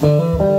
Oh.